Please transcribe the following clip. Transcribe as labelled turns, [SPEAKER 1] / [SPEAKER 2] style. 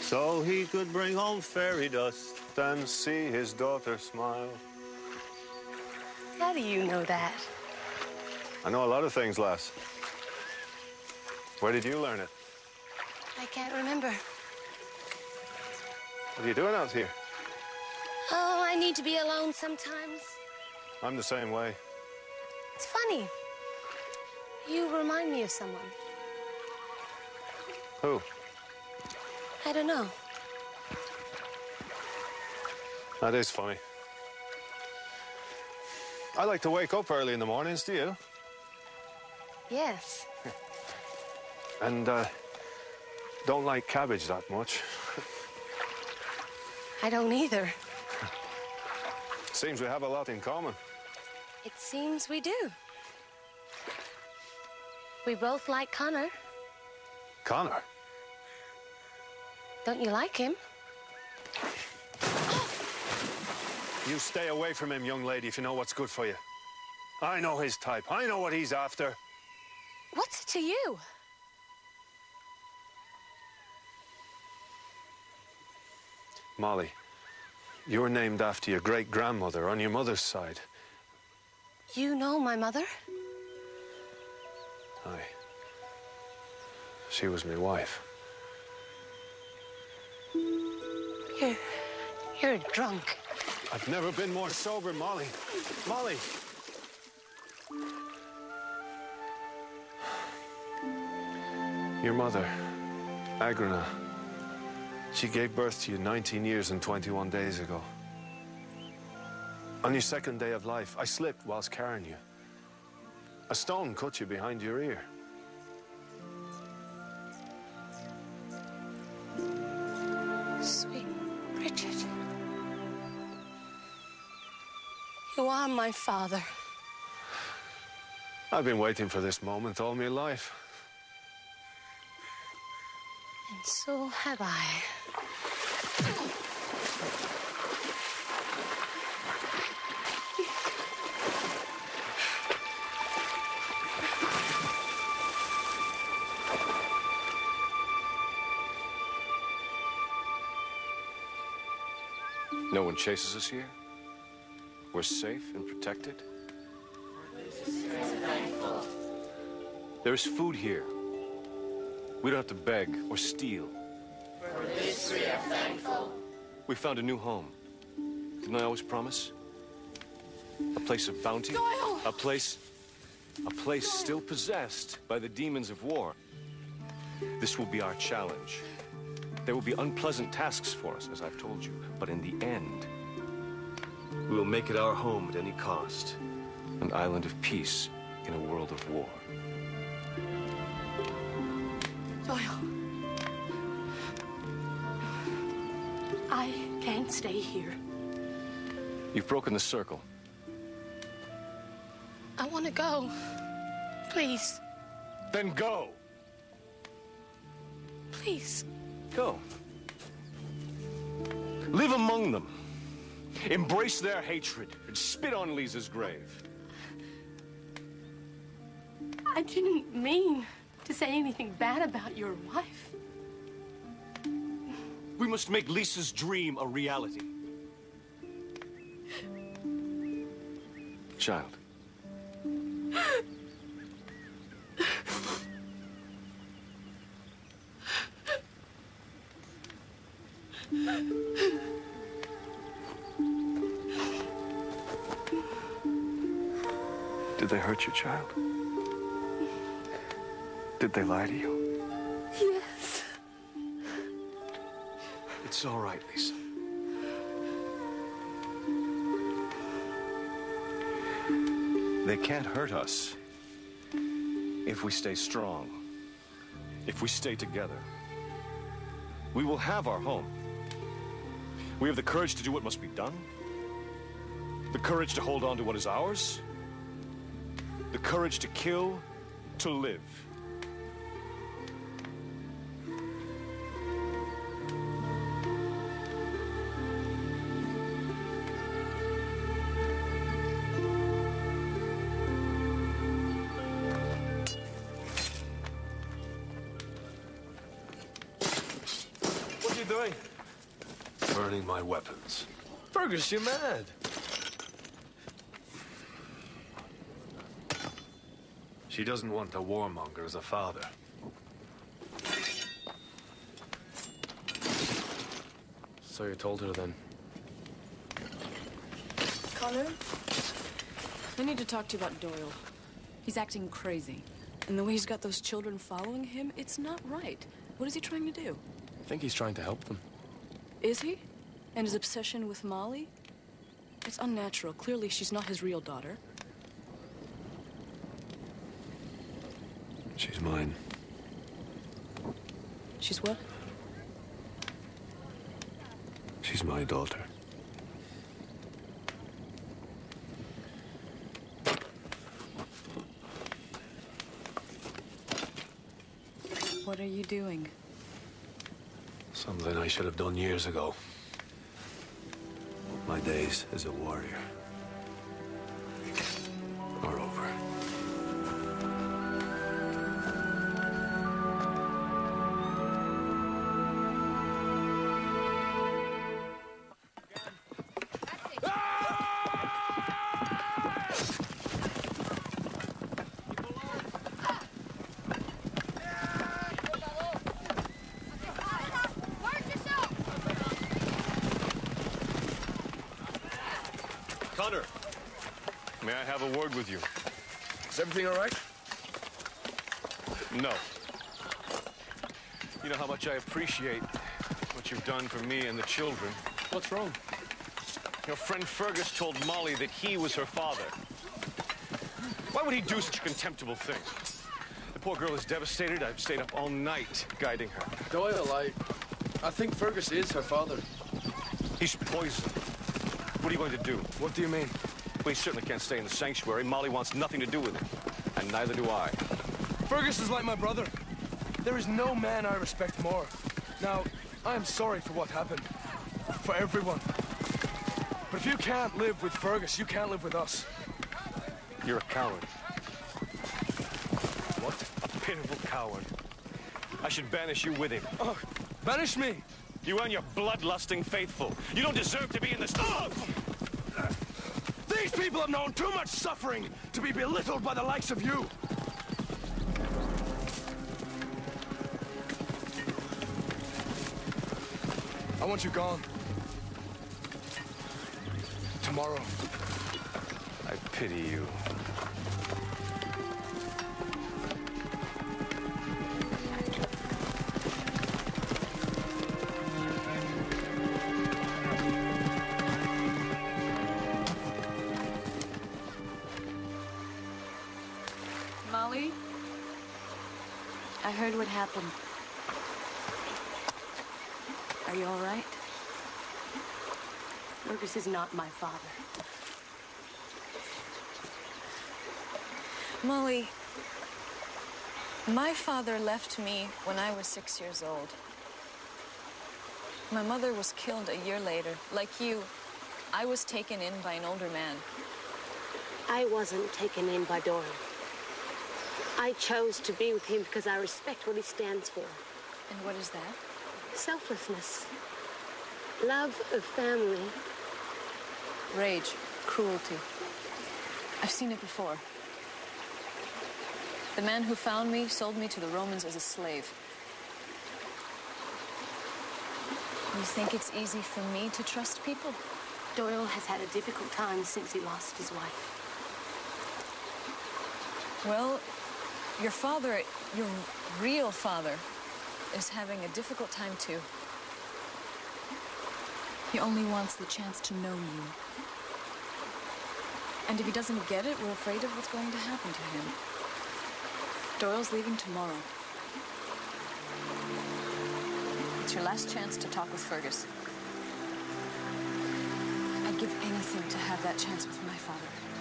[SPEAKER 1] So he could bring home fairy dust and see his daughter smile.
[SPEAKER 2] How do you know that?
[SPEAKER 1] I know a lot of things, lass. Where did you learn it?
[SPEAKER 2] I can't remember.
[SPEAKER 1] What are you doing out here?
[SPEAKER 2] Oh, I need to be alone sometimes.
[SPEAKER 1] I'm the same way.
[SPEAKER 2] It's funny. You remind me of someone.
[SPEAKER 1] Who?
[SPEAKER 2] I don't know.
[SPEAKER 1] That is funny. I like to wake up early in the mornings, do you?
[SPEAKER 2] Yes.
[SPEAKER 1] And uh, don't like cabbage that much.
[SPEAKER 2] I don't either.
[SPEAKER 1] Seems we have a lot in common.
[SPEAKER 2] It seems we do. We both like Conor.
[SPEAKER 1] Conor?
[SPEAKER 2] Don't you like him?
[SPEAKER 1] You stay away from him, young lady, if you know what's good for you. I know his type. I know what he's after.
[SPEAKER 2] What's it to you?
[SPEAKER 1] Molly, you're named after your great grandmother on your mother's side.
[SPEAKER 2] You know my mother?
[SPEAKER 1] Aye. She was my wife.
[SPEAKER 2] You're. you're drunk.
[SPEAKER 1] I've never been more sober, Molly. Molly! Your mother, Agrana, she gave birth to you 19 years and 21 days ago. On your second day of life, I slipped whilst carrying you. A stone cut you behind your ear.
[SPEAKER 2] You are my father.
[SPEAKER 1] I've been waiting for this moment all my life.
[SPEAKER 2] And so have I.
[SPEAKER 3] No one chases us here. We're safe and protected. There is food here. We don't have to beg or steal.
[SPEAKER 4] For this we are thankful.
[SPEAKER 3] We found a new home. Didn't I always promise? A place of bounty?
[SPEAKER 2] Doyle!
[SPEAKER 3] A place... A place still possessed by the demons of war. This will be our challenge. There will be unpleasant tasks for us, as I've told you. But in the end, we will make it our home at any cost. An island of peace in a world of war.
[SPEAKER 2] Doyle. I can't stay here.
[SPEAKER 3] You've broken the circle.
[SPEAKER 2] I want to go. Please,
[SPEAKER 3] Then go!
[SPEAKER 2] please.
[SPEAKER 3] Go. Live among them. Embrace their hatred and spit on Lisa's grave.
[SPEAKER 2] I didn't mean to say anything bad about your wife.
[SPEAKER 3] We must make Lisa's dream a reality. Child.
[SPEAKER 1] Did they hurt you, child? Did they lie to you?
[SPEAKER 2] Yes.
[SPEAKER 3] It's all right, Lisa. They can't hurt us if we stay strong, if we stay together. We will have our home. We have the courage to do what must be done, the courage to hold on to what is ours, the courage to kill, to live.
[SPEAKER 5] What are you doing?
[SPEAKER 1] Burning my weapons.
[SPEAKER 5] Fergus, you're mad.
[SPEAKER 1] She doesn't want a warmonger as a father.
[SPEAKER 5] So you told her then?
[SPEAKER 6] Conor, I need to talk to you about Doyle. He's acting crazy. And the way he's got those children following him, it's not right. What is he trying to do?
[SPEAKER 5] I think he's trying to help them.
[SPEAKER 6] Is he? And his obsession with Molly? It's unnatural. Clearly, she's not his real daughter.
[SPEAKER 1] She's mine.
[SPEAKER 6] She's what?
[SPEAKER 1] She's my daughter.
[SPEAKER 6] What are you doing?
[SPEAKER 1] Something I should have done years ago. My days as a warrior
[SPEAKER 3] may I have a word with you?
[SPEAKER 5] Is everything all right?
[SPEAKER 3] No. You know how much I appreciate what you've done for me and the children.
[SPEAKER 5] What's wrong?
[SPEAKER 3] Your friend Fergus told Molly that he was her father. Why would he do such a contemptible thing? The poor girl is devastated. I've stayed up all night guiding her.
[SPEAKER 5] Doyle, I... I think Fergus is her father.
[SPEAKER 3] He's poisoned. What are you going to do?
[SPEAKER 5] What do you mean?
[SPEAKER 3] He certainly can't stay in the sanctuary. Molly wants nothing to do with him. And neither do I.
[SPEAKER 5] Fergus is like my brother. There is no man I respect more. Now, I am sorry for what happened. For everyone. But if you can't live with Fergus, you can't live with us.
[SPEAKER 3] You're a coward. What? A pitiful coward. I should banish you with him.
[SPEAKER 5] Oh, banish me!
[SPEAKER 3] You and your bloodlusting faithful. You don't deserve to be in this. Oh!
[SPEAKER 5] These people have known too much suffering to be belittled by the likes of you. I want you gone. Tomorrow.
[SPEAKER 3] I pity you.
[SPEAKER 6] Molly? I heard what happened. Are you all right?
[SPEAKER 2] Fergus is not my father.
[SPEAKER 7] Molly, my father left me when I was six years old. My mother was killed a year later. Like you, I was taken in by an older man.
[SPEAKER 8] I wasn't taken in by Doyle. I chose to be with him because I respect what he stands for.
[SPEAKER 7] And what is that?
[SPEAKER 8] Selflessness. Love of family.
[SPEAKER 7] Rage, cruelty. I've seen it before. The man who found me sold me to the Romans as a slave. You think it's easy for me to trust people?
[SPEAKER 2] Doyle has had a difficult time since he lost his wife.
[SPEAKER 7] Well, your father, your real father, is having a difficult time too. He only wants the chance to know you. And if he doesn't get it, we're afraid of what's going to happen to him. Doyle's leaving tomorrow. It's your last chance to talk with Fergus. I'd give anything to have that chance with my father.